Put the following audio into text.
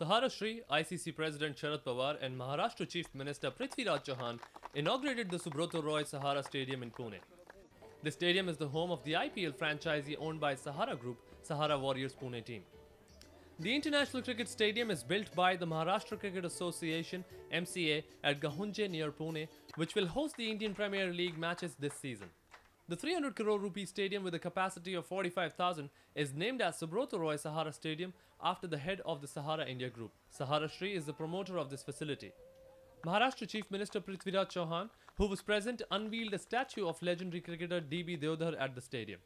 Sahara Shri, ICC President Sharad Pawar and Maharashtra Chief Minister Prithviraj Chauhan inaugurated the Subroto Roy Sahara Stadium in Pune. The stadium is the home of the IPL franchisee owned by Sahara Group, Sahara Warriors Pune team. The International Cricket Stadium is built by the Maharashtra Cricket Association MCA at Gahunje near Pune, which will host the Indian Premier League matches this season. The 300 crore rupee stadium with a capacity of 45,000 is named as Subroto Roy Sahara Stadium after the head of the Sahara India Group. Sahara Shri is the promoter of this facility. Maharashtra Chief Minister Prithviraj Chauhan, who was present, unveiled a statue of legendary cricketer DB Deodhar at the stadium.